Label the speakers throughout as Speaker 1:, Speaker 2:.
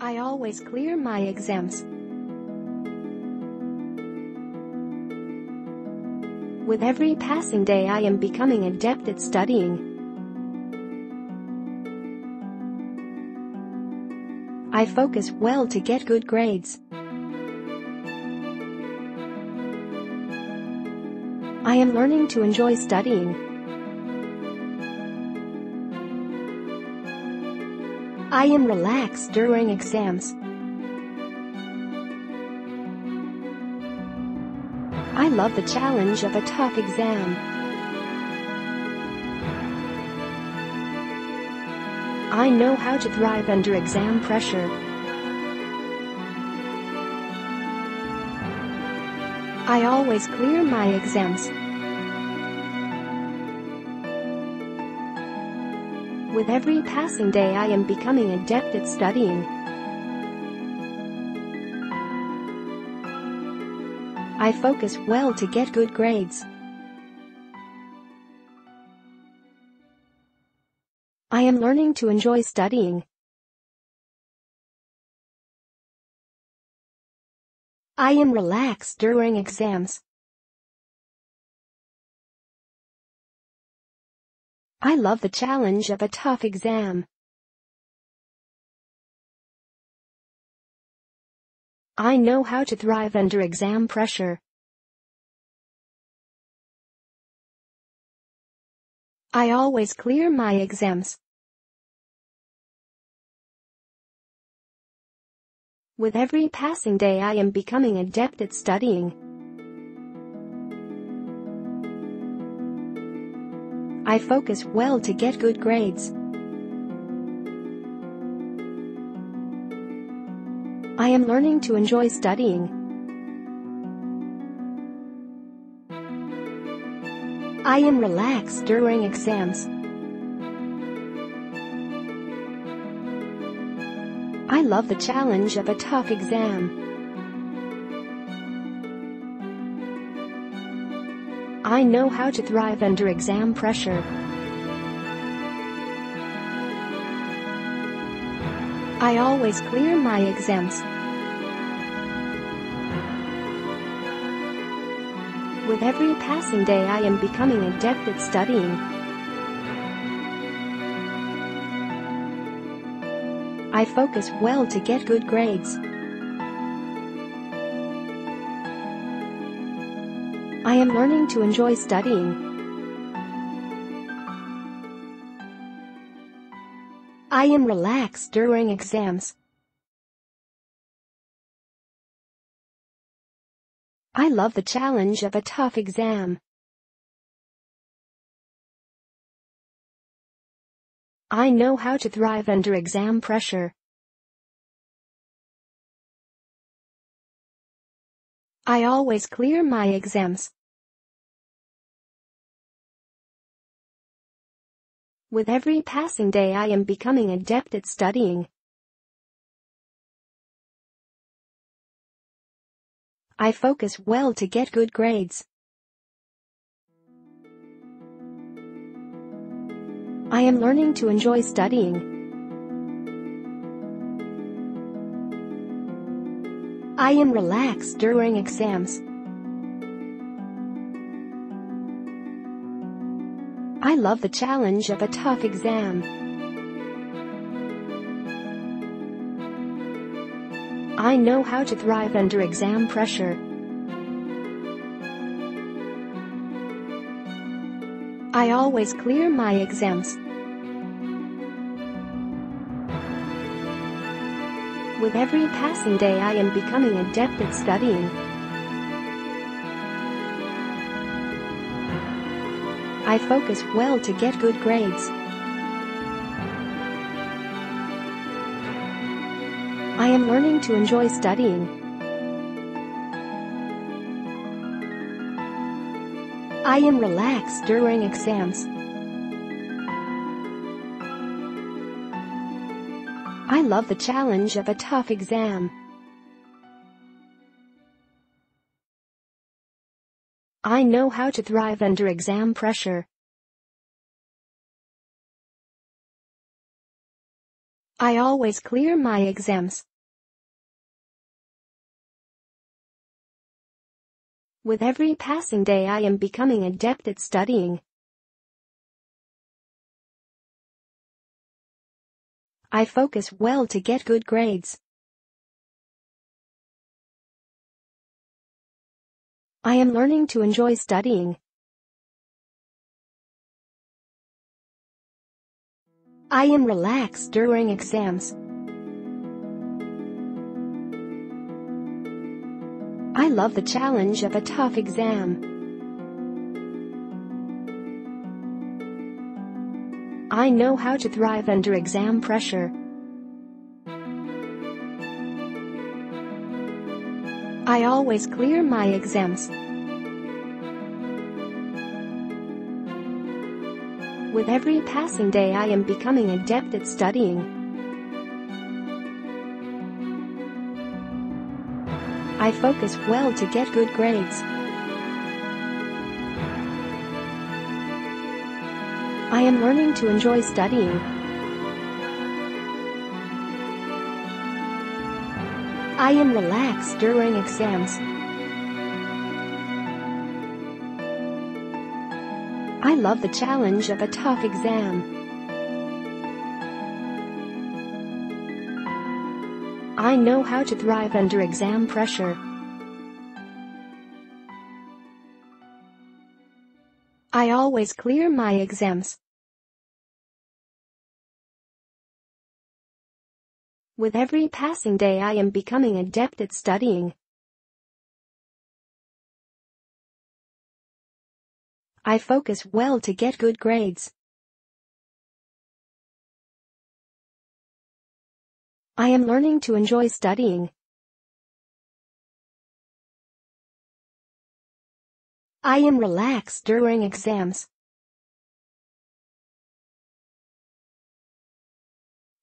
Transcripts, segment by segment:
Speaker 1: I always clear my exams. With every passing day I am becoming adept at studying. I focus well to get good grades. I am learning to enjoy studying. I am relaxed during exams. I love the challenge of a tough exam. I know how to thrive under exam pressure. I always clear my exams. With every passing day I am becoming adept at studying. I focus well to get good grades. I am learning to enjoy studying. I am relaxed during exams. I love the challenge of a tough exam. I know how to thrive under exam pressure. I always clear my exams. With every passing day I am becoming adept at studying. I focus well to get good grades. I am learning to enjoy studying. I am relaxed during exams. I love the challenge of a tough exam. I know how to thrive under exam pressure. I always clear my exams. With every passing day I am becoming adept at studying. I focus well to get good grades. I am learning to enjoy studying. I am relaxed during exams. I love the challenge of a tough exam. I know how to thrive under exam pressure. I always clear my exams. With every passing day I am becoming adept at studying. I focus well to get good grades. I am learning to enjoy studying. I am relaxed during exams. I love the challenge of a tough exam. I know how to thrive under exam pressure. I always clear my exams. With every passing day I am becoming adept at studying. I focus well to get good grades. I am learning to enjoy studying. I am relaxed during exams. I love the challenge of a tough exam. I know how to thrive under exam pressure. I always clear my exams. With every passing day I am becoming adept at studying. I focus well to get good grades. I am learning to enjoy studying. I am relaxed during exams. I love the challenge of a tough exam. I know how to thrive under exam pressure. I always clear my exams. With every passing day I am becoming adept at studying. I focus well to get good grades. I am learning to enjoy studying. I am relaxed during exams. I love the challenge of a tough exam. I know how to thrive under exam pressure. I always clear my exams. With every passing day I am becoming adept at studying. I focus well to get good grades. I am learning to enjoy studying. I am relaxed during exams.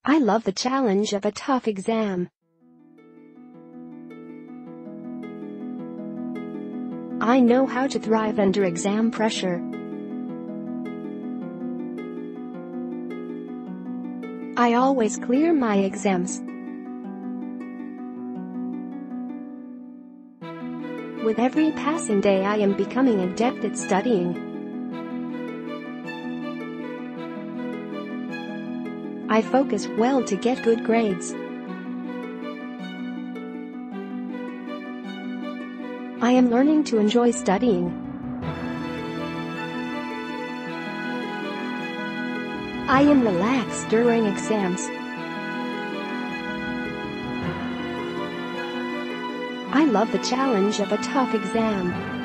Speaker 1: I love the challenge of a tough exam. I know how to thrive under exam pressure. I always clear my exams. With every passing day I am becoming adept at studying. I focus well to get good grades. I am learning to enjoy studying. I am relaxed during exams. I love the challenge of a tough exam.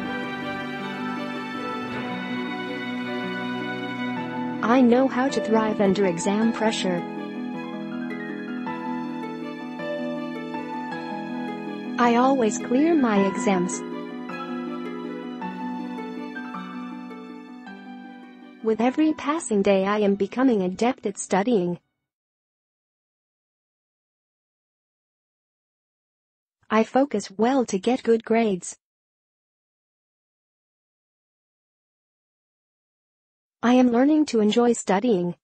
Speaker 1: I know how to thrive under exam pressure. I always clear my exams. With every passing day I am becoming adept at studying. I focus well to get good grades. I am learning to enjoy studying.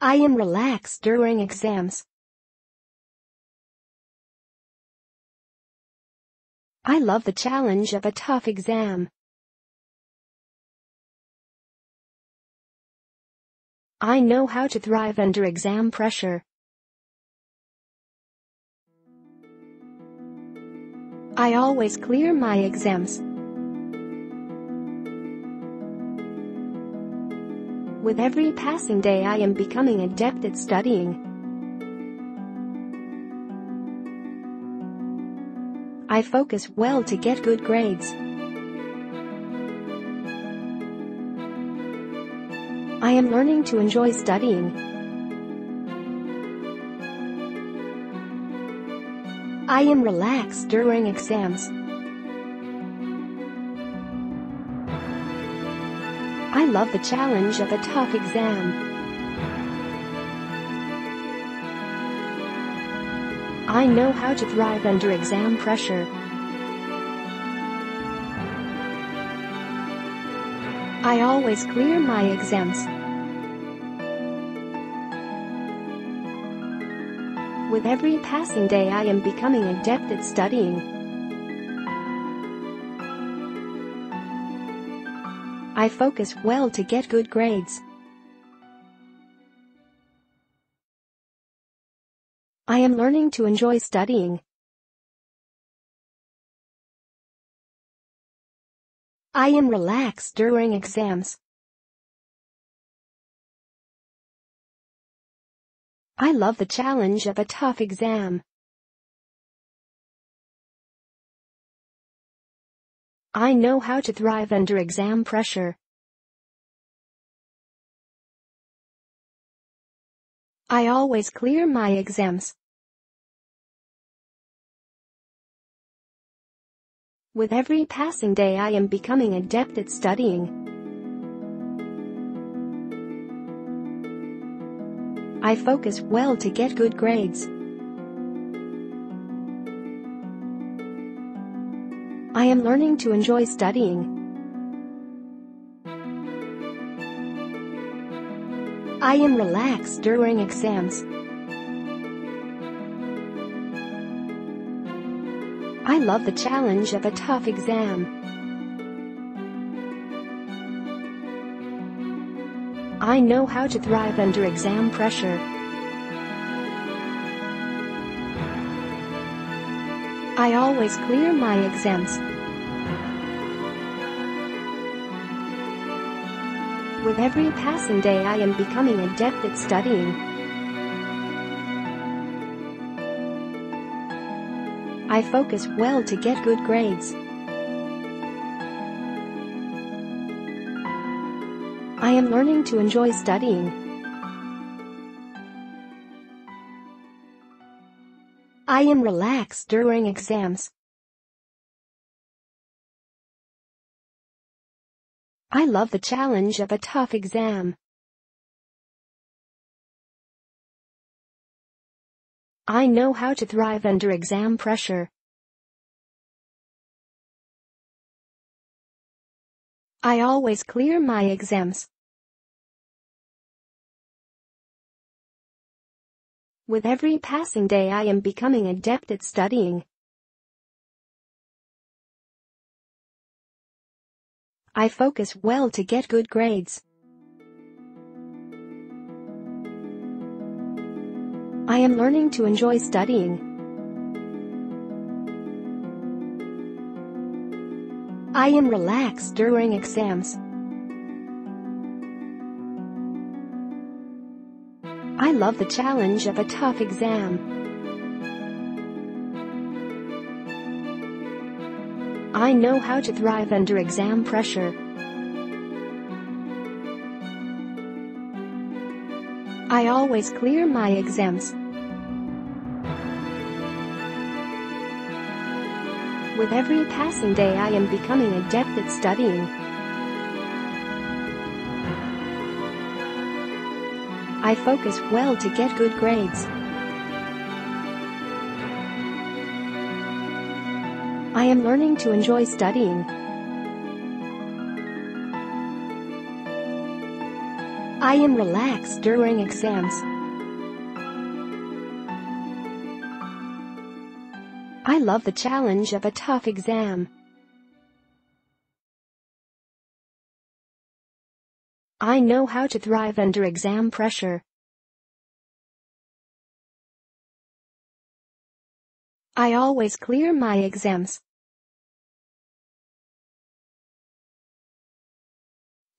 Speaker 1: I am relaxed during exams. I love the challenge of a tough exam. I know how to thrive under exam pressure. I always clear my exams. With every passing day I am becoming adept at studying. I focus well to get good grades. I am learning to enjoy studying. I am relaxed during exams. I love the challenge of a tough exam. I know how to thrive under exam pressure. I always clear my exams. With every passing day I am becoming adept at studying. I focus well to get good grades. I am learning to enjoy studying. I am relaxed during exams. I love the challenge of a tough exam. I know how to thrive under exam pressure. I always clear my exams. With every passing day I am becoming adept at studying. I focus well to get good grades. I am learning to enjoy studying. I am relaxed during exams. I love the challenge of a tough exam. I know how to thrive under exam pressure. I always clear my exams. With every passing day I am becoming adept at studying. I focus well to get good grades. I am learning to enjoy studying. I am relaxed during exams. I love the challenge of a tough exam. I know how to thrive under exam pressure. I always clear my exams. With every passing day I am becoming adept at studying. I focus well to get good grades. I am learning to enjoy studying. I am relaxed during exams. I love the challenge of a tough exam. I know how to thrive under exam pressure. I always clear my exams. With every passing day I am becoming adept at studying. I focus well to get good grades. I am learning to enjoy studying. I am relaxed during exams. I love the challenge of a tough exam. I know how to thrive under exam pressure. I always clear my exams.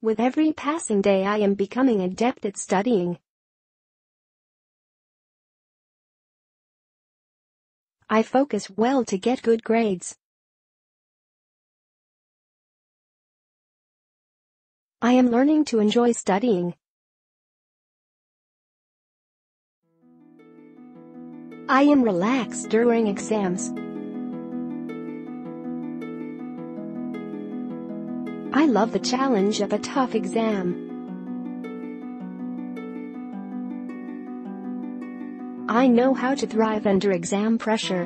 Speaker 1: With every passing day I am becoming adept at studying. I focus well to get good grades. I am learning to enjoy studying. I am relaxed during exams. I love the challenge of a tough exam. I know how to thrive under exam pressure.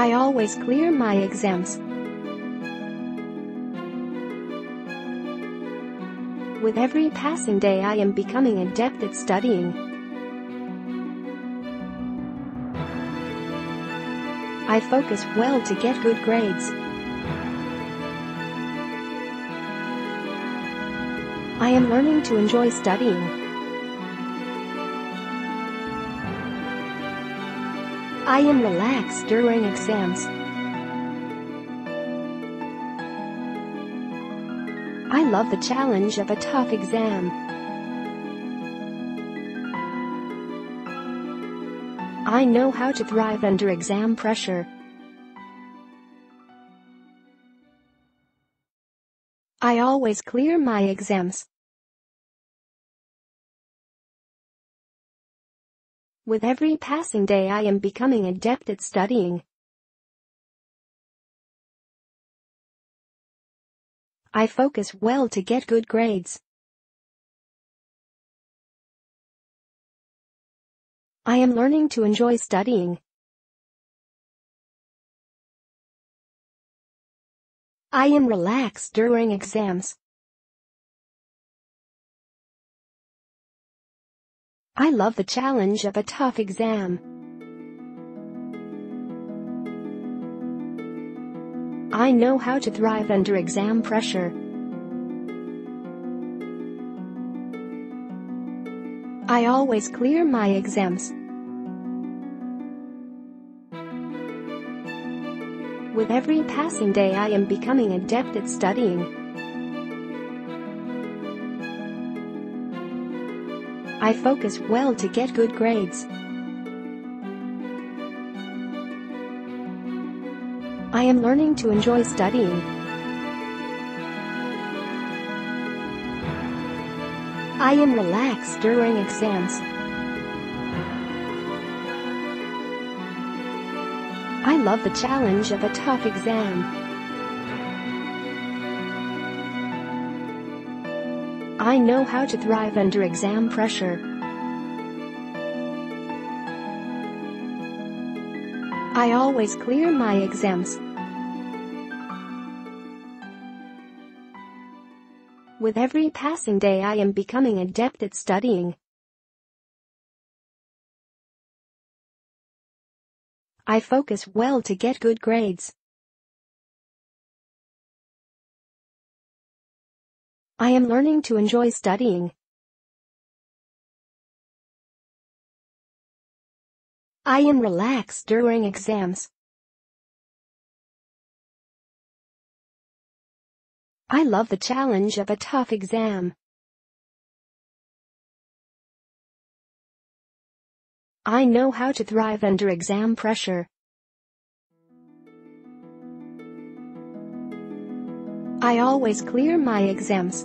Speaker 1: I always clear my exams. With every passing day I am becoming adept at studying. I focus well to get good grades. I am learning to enjoy studying. I am relaxed during exams. I love the challenge of a tough exam. I know how to thrive under exam pressure. I always clear my exams. With every passing day I am becoming adept at studying. I focus well to get good grades. I am learning to enjoy studying. I am relaxed during exams. I love the challenge of a tough exam. I know how to thrive under exam pressure. I always clear my exams. With every passing day I am becoming adept at studying. I focus well to get good grades. I am learning to enjoy studying. I am relaxed during exams. I love the challenge of a tough exam. I know how to thrive under exam pressure. I always clear my exams. With every passing day I am becoming adept at studying. I focus well to get good grades. I am learning to enjoy studying. I am relaxed during exams. I love the challenge of a tough exam. I know how to thrive under exam pressure. I always clear my exams.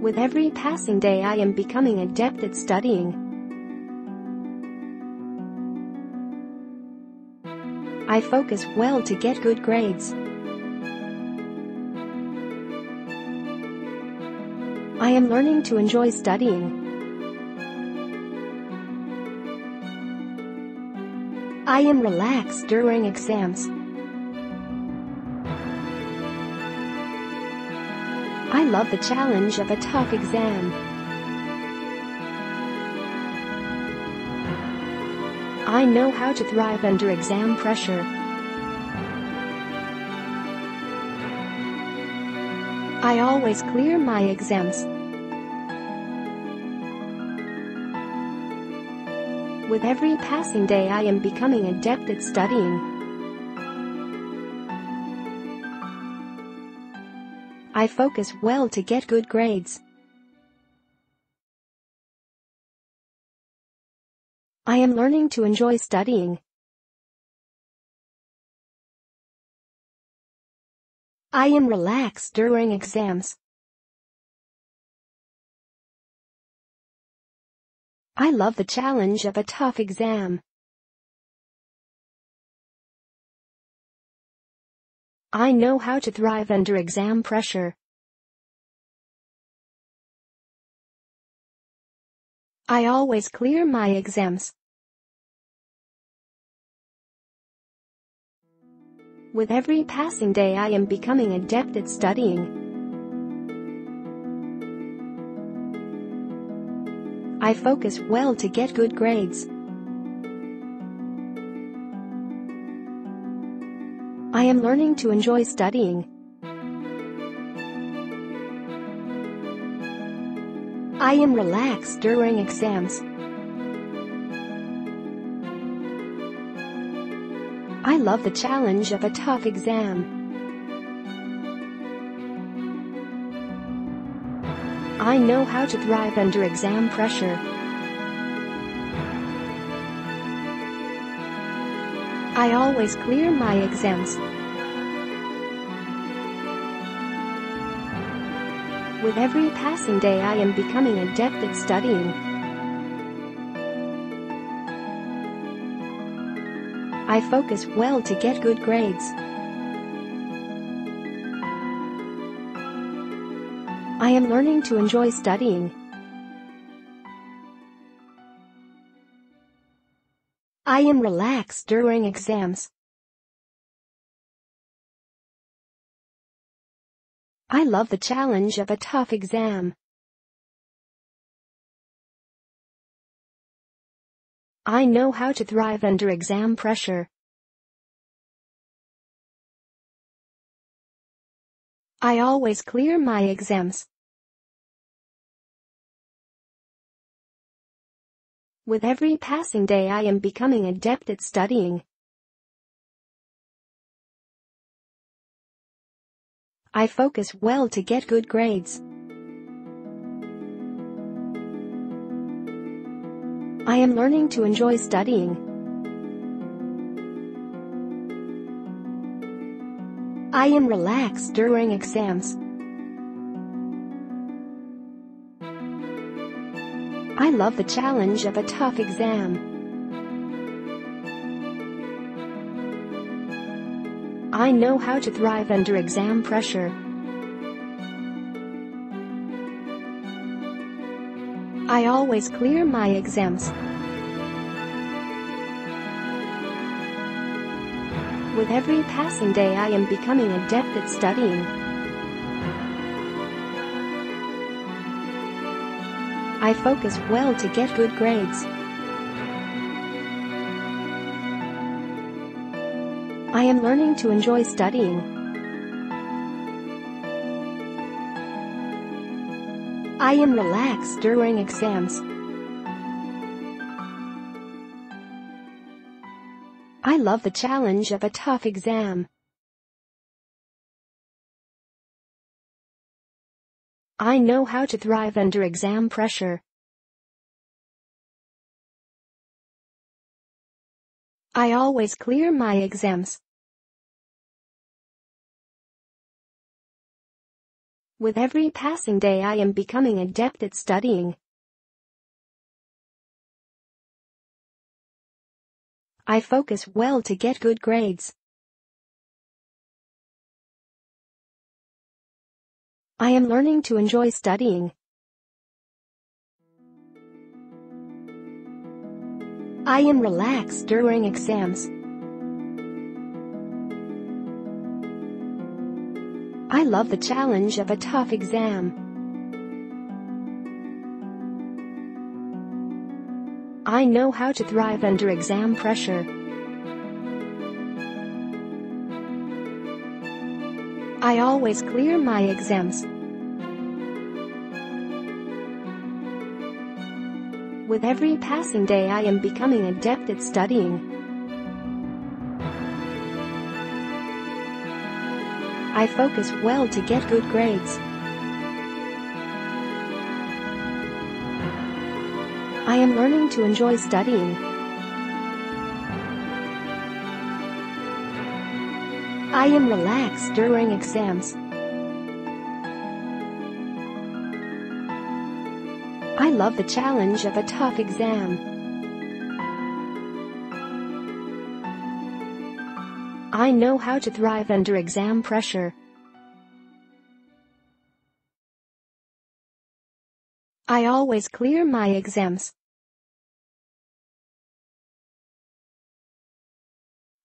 Speaker 1: With every passing day I am becoming adept at studying. I focus well to get good grades. I am learning to enjoy studying. I am relaxed during exams. I love the challenge of a tough exam. I know how to thrive under exam pressure. I always clear my exams. With every passing day I am becoming adept at studying. I focus well to get good grades. I am learning to enjoy studying. I am relaxed during exams. I love the challenge of a tough exam. I know how to thrive under exam pressure. I always clear my exams. With every passing day I am becoming adept at studying. I focus well to get good grades. I am learning to enjoy studying. I am relaxed during exams. I love the challenge of a tough exam. I know how to thrive under exam pressure. I always clear my exams. With every passing day I am becoming adept at studying. I focus well to get good grades. I am learning to enjoy studying. I am relaxed during exams. I love the challenge of a tough exam. I know how to thrive under exam pressure. I always clear my exams. With every passing day I am becoming adept at studying. I focus well to get good grades. I am learning to enjoy studying. I am relaxed during exams. I love the challenge of a tough exam. I know how to thrive under exam pressure. I always clear my exams. With every passing day I am becoming adept at studying. I focus well to get good grades. I am learning to enjoy studying. I am relaxed during exams. I love the challenge of a tough exam. I know how to thrive under exam pressure. I always clear my exams. With every passing day I am becoming adept at studying. I focus well to get good grades. I am learning to enjoy studying. I am relaxed during exams. I love the challenge of a tough exam. I know how to thrive under exam pressure. I always clear my exams. With every passing day I am becoming adept at studying. I focus well to get good grades. I am learning to enjoy studying. I am relaxed during exams. I love the challenge of a tough exam. I know how to thrive under exam pressure. I always clear my exams.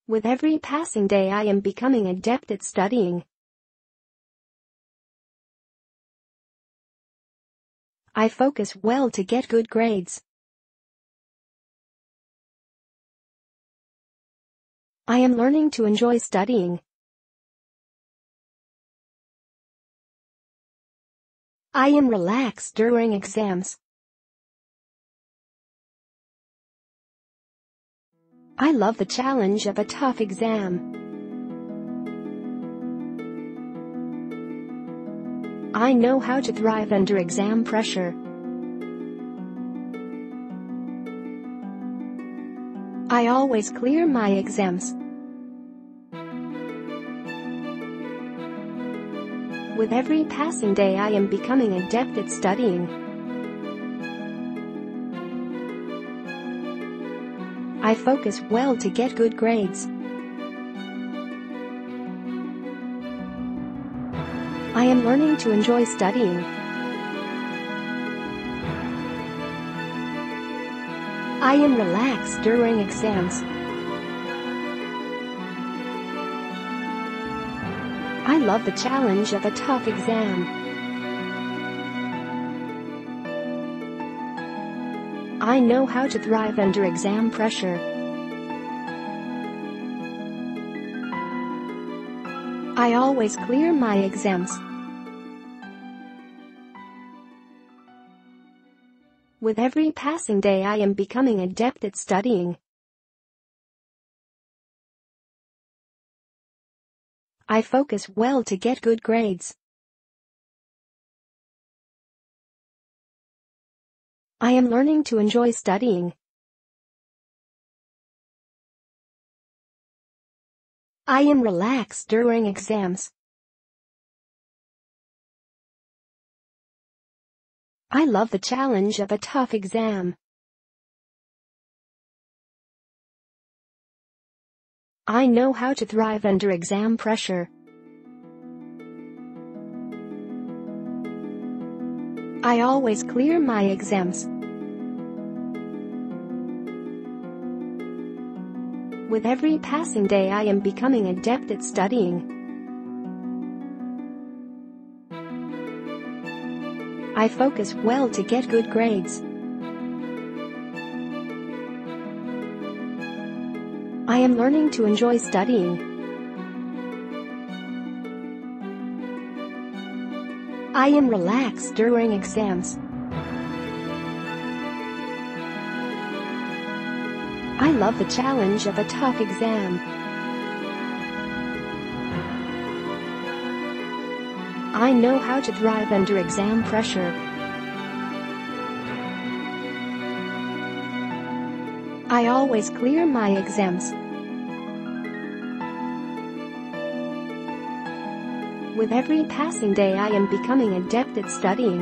Speaker 1: With every passing day I am becoming adept at studying. I focus well to get good grades. I am learning to enjoy studying. I am relaxed during exams. I love the challenge of a tough exam. I know how to thrive under exam pressure. I always clear my exams. With every passing day I am becoming adept at studying. I focus well to get good grades. I am learning to enjoy studying. I am relaxed during exams. I love the challenge of a tough exam. I know how to thrive under exam pressure. I always clear my exams. With every passing day I am becoming adept at studying. I focus well to get good grades. I am learning to enjoy studying. I am relaxed during exams. I love the challenge of a tough exam. I know how to thrive under exam pressure. I always clear my exams. With every passing day I am becoming adept at studying. I focus well to get good grades. I am learning to enjoy studying. I am relaxed during exams. I love the challenge of a tough exam. I know how to thrive under exam pressure. I always clear my exams. With every passing day I am becoming adept at studying.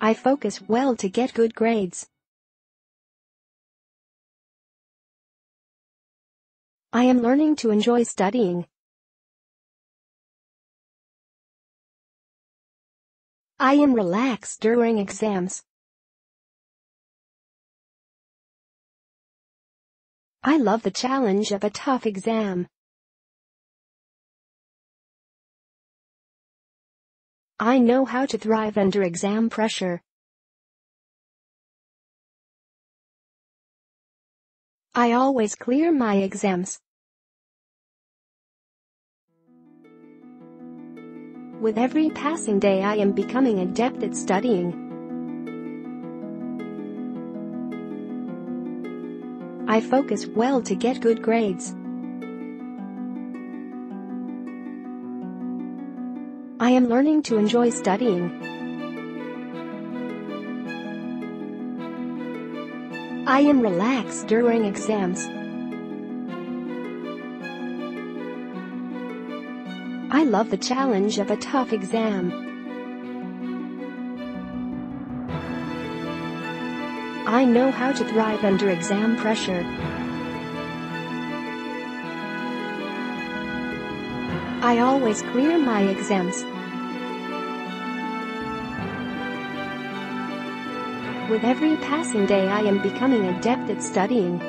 Speaker 1: I focus well to get good grades. I am learning to enjoy studying. I am relaxed during exams. I love the challenge of a tough exam. I know how to thrive under exam pressure. I always clear my exams. With every passing day I am becoming adept at studying. I focus well to get good grades. I am learning to enjoy studying. I am relaxed during exams. I love the challenge of a tough exam. I know how to thrive under exam pressure. I always clear my exams. With every passing day I am becoming adept at studying.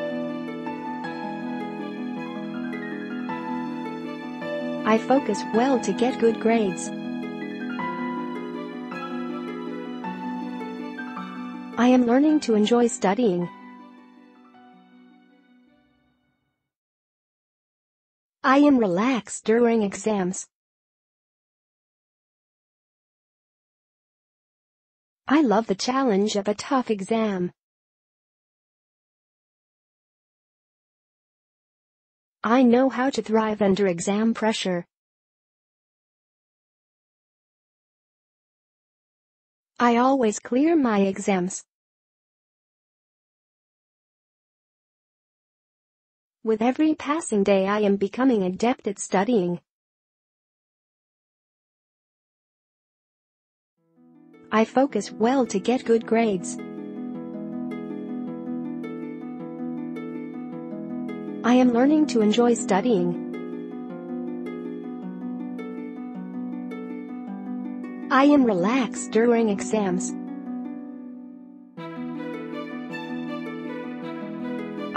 Speaker 1: I focus well to get good grades. I am learning to enjoy studying. I am relaxed during exams. I love the challenge of a tough exam. I know how to thrive under exam pressure. I always clear my exams. With every passing day I am becoming adept at studying. I focus well to get good grades. I am learning to enjoy studying. I am relaxed during exams.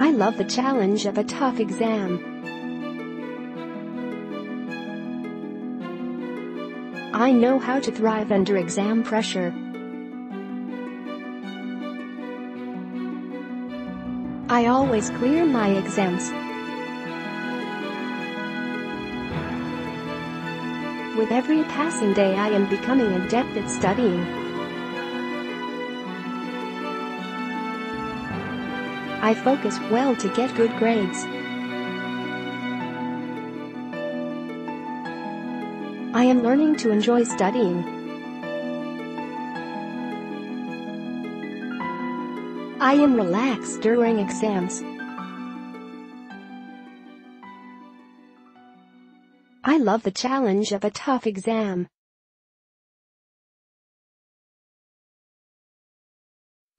Speaker 1: I love the challenge of a tough exam. I know how to thrive under exam pressure. I always clear my exams. With every passing day I am becoming adept at studying. I focus well to get good grades. I am learning to enjoy studying. I am relaxed during exams. I love the challenge of a tough exam.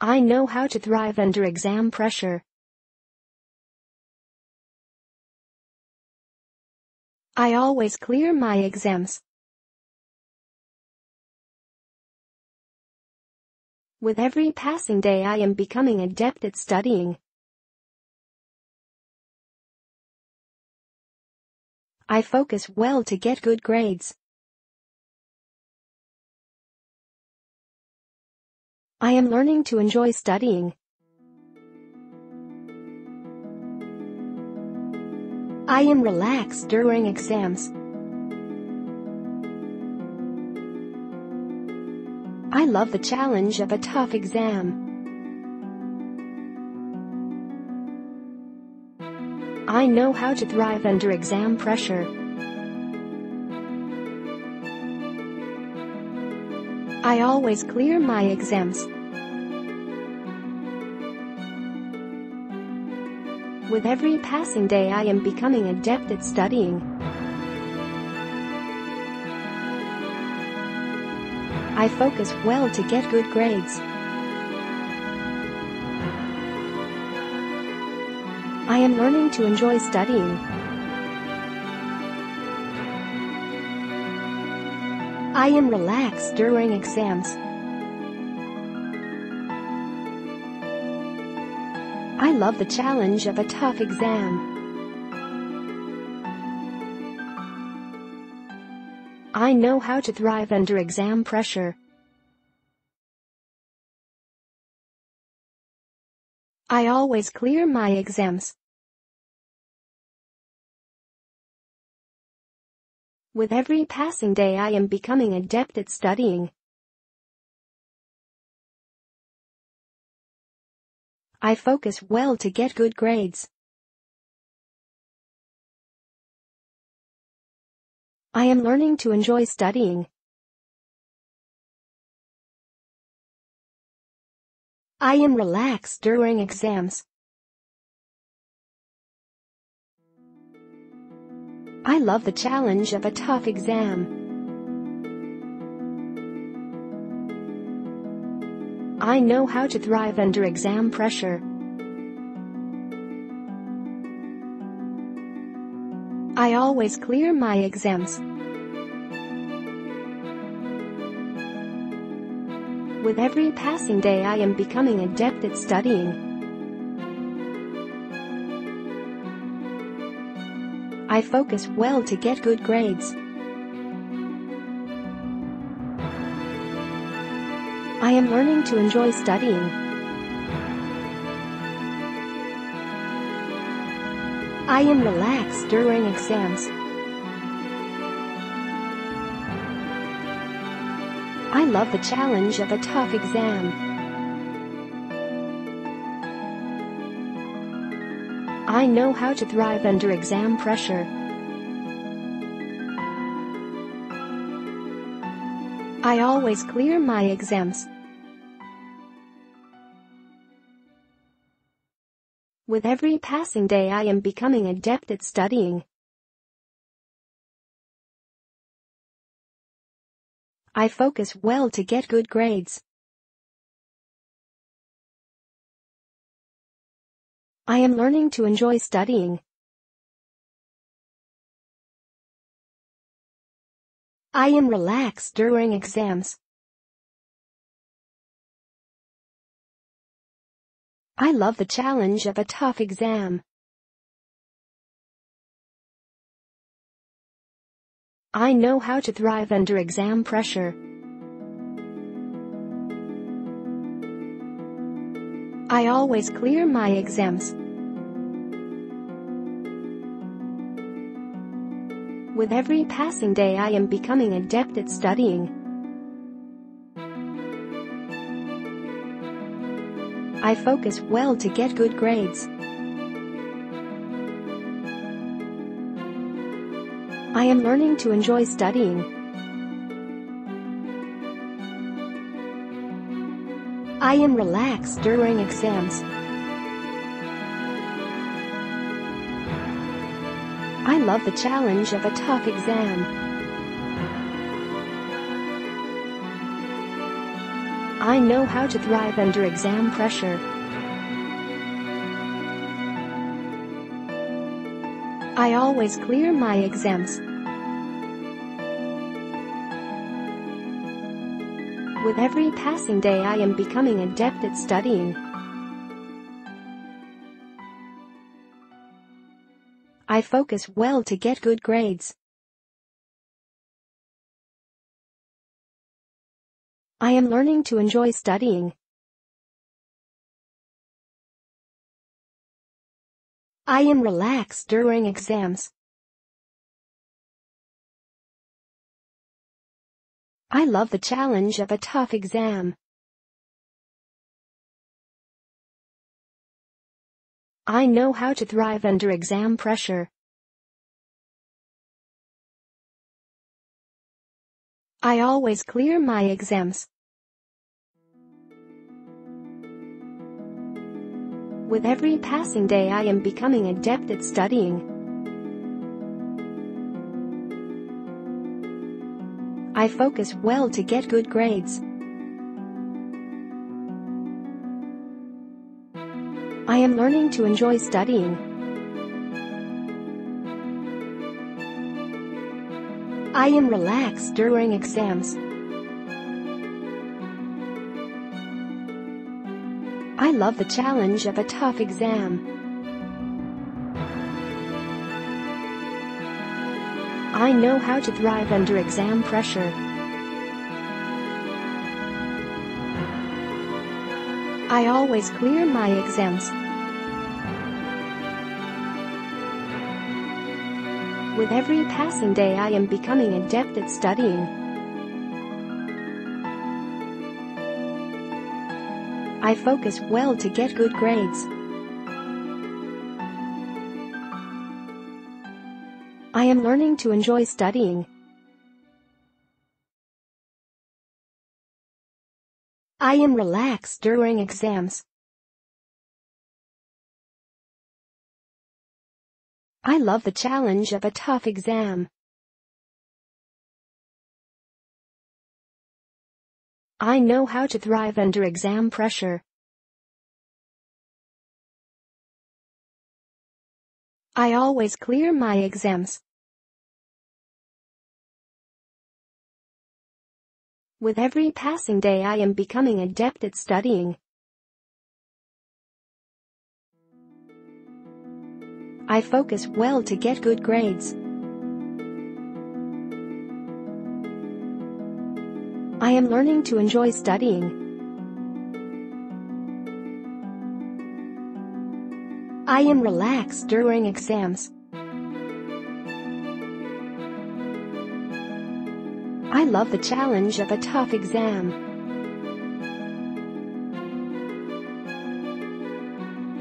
Speaker 1: I know how to thrive under exam pressure. I always clear my exams. With every passing day I am becoming adept at studying. I focus well to get good grades. I am learning to enjoy studying. I am relaxed during exams. I love the challenge of a tough exam. I know how to thrive under exam pressure. I always clear my exams. With every passing day I am becoming adept at studying. I focus well to get good grades. I am learning to enjoy studying. I am relaxed during exams. I love the challenge of a tough exam. I know how to thrive under exam pressure. I always clear my exams. With every passing day I am becoming adept at studying. I focus well to get good grades. I am learning to enjoy studying. I am relaxed during exams. I love the challenge of a tough exam. I know how to thrive under exam pressure. I always clear my exams. With every passing day I am becoming adept at studying. I focus well to get good grades. I am learning to enjoy studying. I am relaxed during exams. I love the challenge of a tough exam. I know how to thrive under exam pressure. I always clear my exams. With every passing day I am becoming adept at studying. I focus well to get good grades. I am learning to enjoy studying. I am relaxed during exams. I love the challenge of a tough exam. I know how to thrive under exam pressure. I always clear my exams. With every passing day I am becoming adept at studying. I focus well to get good grades. I am learning to enjoy studying. I am relaxed during exams. I love the challenge of a tough exam. I know how to thrive under exam pressure. I always clear my exams. With every passing day I am becoming adept at studying. I focus well to get good grades. I am learning to enjoy studying. I am relaxed during exams. I love the challenge of a tough exam. I know how to thrive under exam pressure. I always clear my exams. With every passing day I am becoming adept at studying. I focus well to get good grades. I am learning to enjoy studying. I am relaxed during exams. I love the challenge of a tough exam. I know how to thrive under exam pressure. I always clear my exams. With every passing day I am becoming adept at studying. I focus well to get good grades. Am learning to enjoy studying. I am relaxed during exams. I love the challenge of a tough exam. I know how to thrive under exam pressure. I always clear my exams. With every passing day I am becoming adept at studying. I focus well to get good grades. I am learning to enjoy studying. I am relaxed during exams. I love the challenge of a tough exam.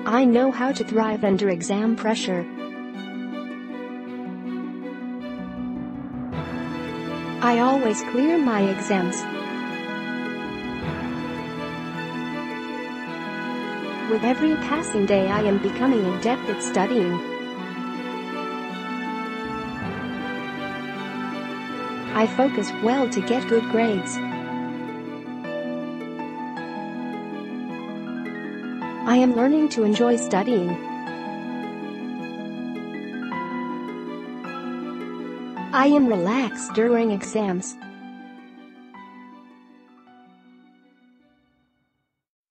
Speaker 1: I know how to thrive under exam pressure. I always clear my exams. With every passing day I am becoming adept at studying. I focus well to get good grades. I am learning to enjoy studying. I am relaxed during exams.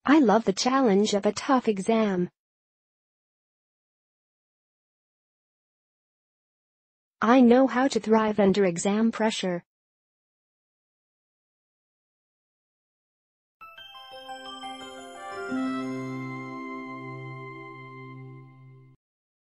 Speaker 1: I love the challenge of a tough exam. I know how to thrive under exam pressure.